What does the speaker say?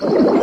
Thank